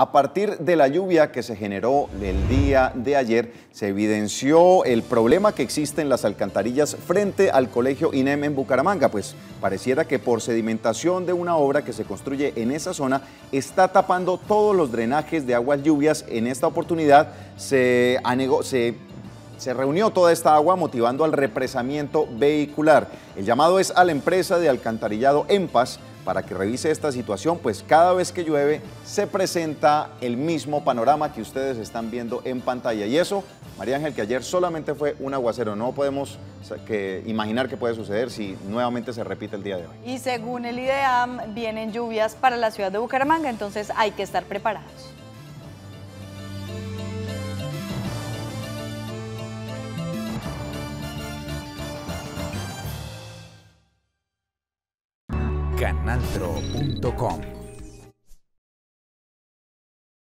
A partir de la lluvia que se generó el día de ayer, se evidenció el problema que existe en las alcantarillas frente al colegio INEM en Bucaramanga, pues pareciera que por sedimentación de una obra que se construye en esa zona está tapando todos los drenajes de aguas lluvias. En esta oportunidad se, se, se reunió toda esta agua motivando al represamiento vehicular. El llamado es a la empresa de alcantarillado EMPAS para que revise esta situación, pues cada vez que llueve se presenta el mismo panorama que ustedes están viendo en pantalla. Y eso, María Ángel, que ayer solamente fue un aguacero, no podemos imaginar qué puede suceder si nuevamente se repite el día de hoy. Y según el IDEAM, vienen lluvias para la ciudad de Bucaramanga, entonces hay que estar preparados. canaltro.com